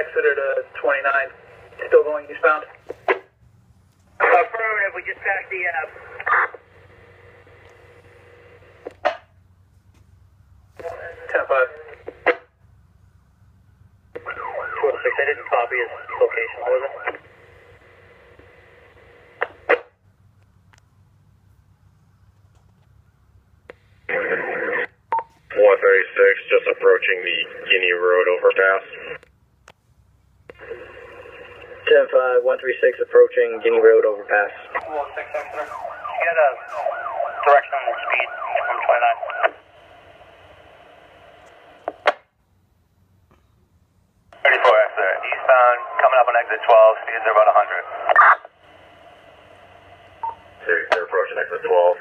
exited uh, 29. Still going eastbound? Affirmative, we just passed the, uh, 10-5. four six, I didn't copy his location, what was it? One thirty six, just approaching the Guinea Road overpass. 10-5, uh, 136 approaching Guinea Road overpass. Four six, Exeter. Get a direction on the speed from twenty-nine. Thirty-four Exeter, eastbound, coming up on exit twelve, speeds are about hundred. They're, they're approaching exit twelve.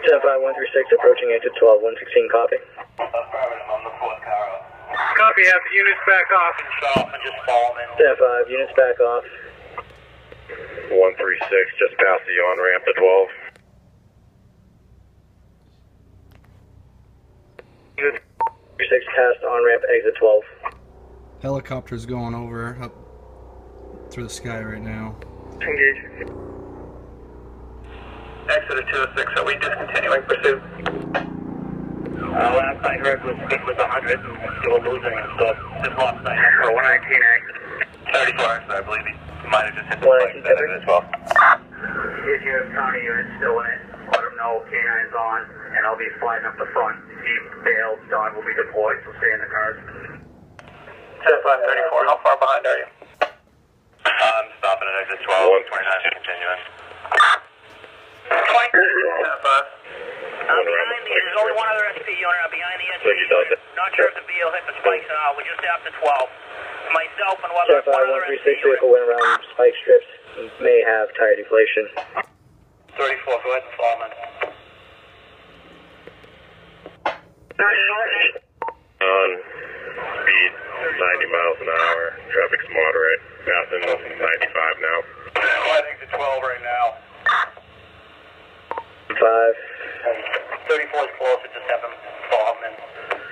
10-5, 136 approaching exit 12, 116 copy. Affirmative, on the fourth car up. Copy, have units back off. Shut off and just follow them in. 10-5, units back off. One three six, just past the on ramp to twelve. 36 past on-ramp exit 12. Helicopter's going over up through the sky right now. Engage. Exited 206, are we discontinuing pursuit? I heard was speed was hundred, you were losing it, so just lost sight. One nineteen, eh? Thirty-four Exeter, I believe he might have just hit the One spike nineteen, at exit twelve. Here's your county unit still in it. Let them know K9's on, and I'll be flying up the front. If he fails, Don will be deployed, so stay in the cars. 10-5, 34, how far behind are you? I'm stopping at exit twelve, One. twenty-nine, continuing. 10-5. I'm behind the, there's only one other SP unit, I'm behind the SP So you don't- unit. Not sure if the BL hit the spikes or not, we're just after 12. Myself and one 10-5, one other SP 136 vehicle went around spike strips. May have tire deflation. Thirty-four, go ahead and follow them in. On speed ninety miles an hour. Traffic's moderate. Passing ninety five now. At exit twelve right now. 5. 34 is closer, just have them follow them in.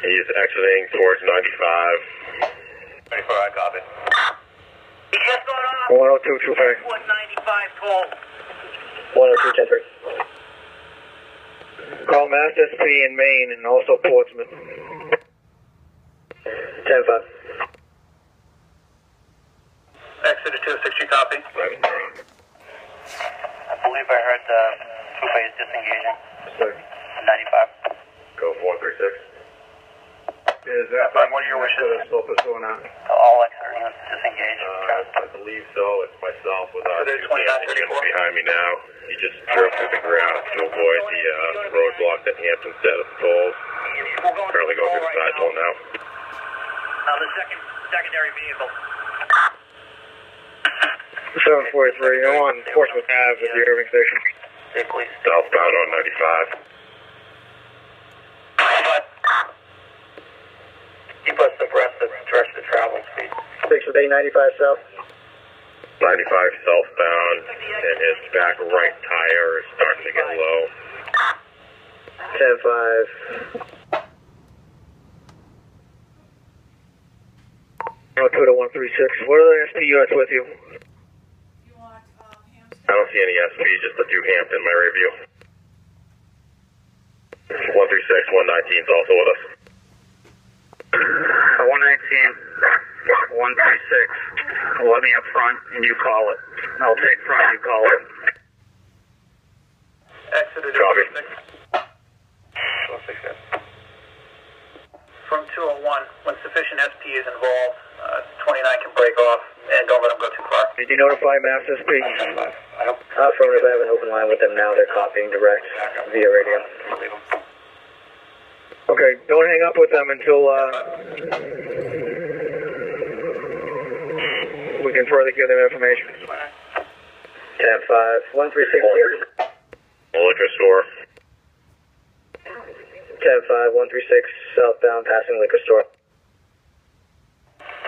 He's exiting towards ninety five. Thirty-four, I copy. He just got off 102, 25. 195 tall. 102, 10 Call Mass SP in Maine and also Portsmouth. 10 5. Exited 206, you copy? I believe I heard the Coupe is disengaging. Sir. 95. Go one three six. Is that Fine, what are your wishes? the slope is going on? All Exeter units disengaged. Uh, I believe so. It's myself with uh, So there's two 29, vehicles behind me now. He just drove through the ground to avoid the uh, roadblock that Hampton set up tolls. We're going Currently going through the side now. toll now. Now the second secondary vehicle. 743, I'm on Portsmouth Ave at the Irving Station. Please. Southbound on 95. Keep us abreast of the rest of the travel speed. 6 with 95 south. 95 southbound, and his back right tire is starting to get low. 10 5. Oh, two 136. What are the SP units with you? I don't see any SP, just the two Hampton in my review. 136, 119 is also with us. Uh, 119, 136. Let me up front and you call it. I'll take front, you call it. Exited Copy. 206. From 201, when sufficient SP is involved, uh, 29 can break off, and don't let them go too far. Did you notify Mass SP? Affirmative, I have an open line with them now. They're copying direct via radio. Okay, don't hang up with them until uh, we can further give them information. 10 5. 136 here. The liquor store. 10 5. 136 southbound passing liquor store.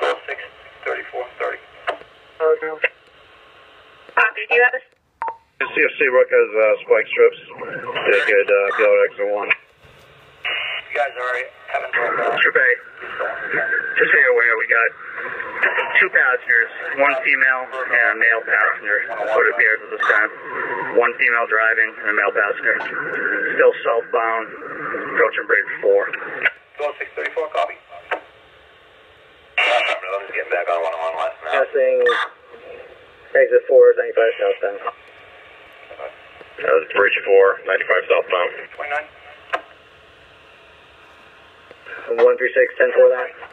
12, 6, 34, 30. Copy. Do you have a CFC Rook has uh, spike strips. They could uh, be able to exit one. You guys are already having to, uh, Troop A. Just so you're aware, two passengers, one female and a male passenger. What it appears at this time. One female driving and a male passenger. Still southbound, approaching bridge four. 12634, copy. I'm just getting back on 101 west now. Passing exit 4, 95 southbound. That was Bridge 4, 95 southbound. 29. 136, 10 for that.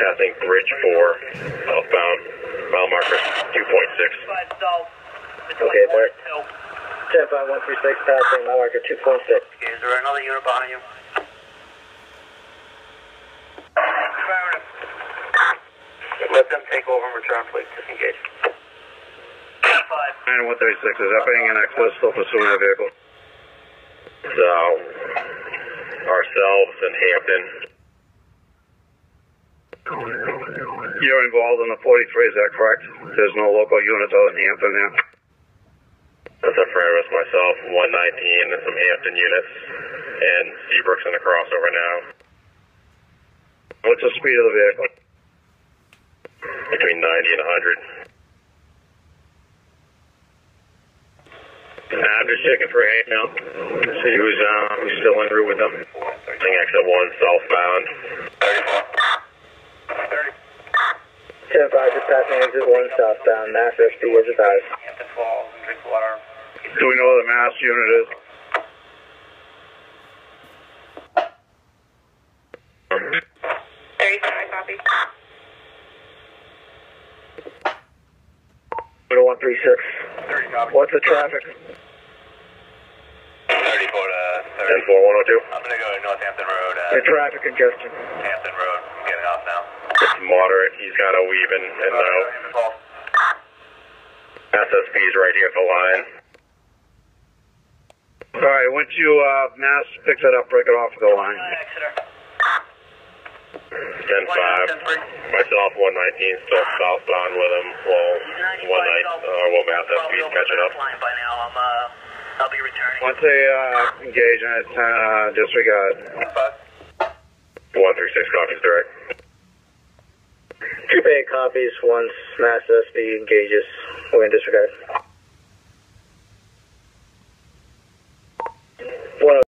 Passing Bridge 4, southbound. Mile marker 2.6. Okay, there. 10 5, 136, passing mile marker 2.6. Is there another unit behind you? Let them take over and return, please. Disengage. 9 136, is FAA in excess, still pursuing that vehicle? So, ourselves and Hampton. You're involved in the 43, is that correct? There's no local units other than Hampton there? That's a friend of myself, 119, and some Hampton units. And Seabrook's in the crossover now. What's the speed of the vehicle? Between 90 and 100. I'm just checking for Hank now. See who's, uh, who's still en route with them. Thing exit 1 southbound. 10 5, just passing exit 1 southbound. Mass SP is advised. Hampton Falls. Do we know where the mass unit is? Thirty-five, copy. Widow 136. 30 copy. What's the traffic? 34 to 10 30. 4102. I'm gonna go to Northampton Road, uh, The traffic congestion. Hampton Road. I'm getting off now. It's moderate. He's kind of weaving and Uh, out. Hampton Falls. SSP's right here at the line. All right, once you, uh, mass picks it up, break it off the line. Exeter. 10 5. Myself, 119, still southbound with him. Well, 19, uh, well, Mass SP's catching up. By now, I'm, uh, I'll be returning. Once they, uh, engage in uh, disregard. 136 copies direct. Troop A copies once Mass SP engages. We're in disregard.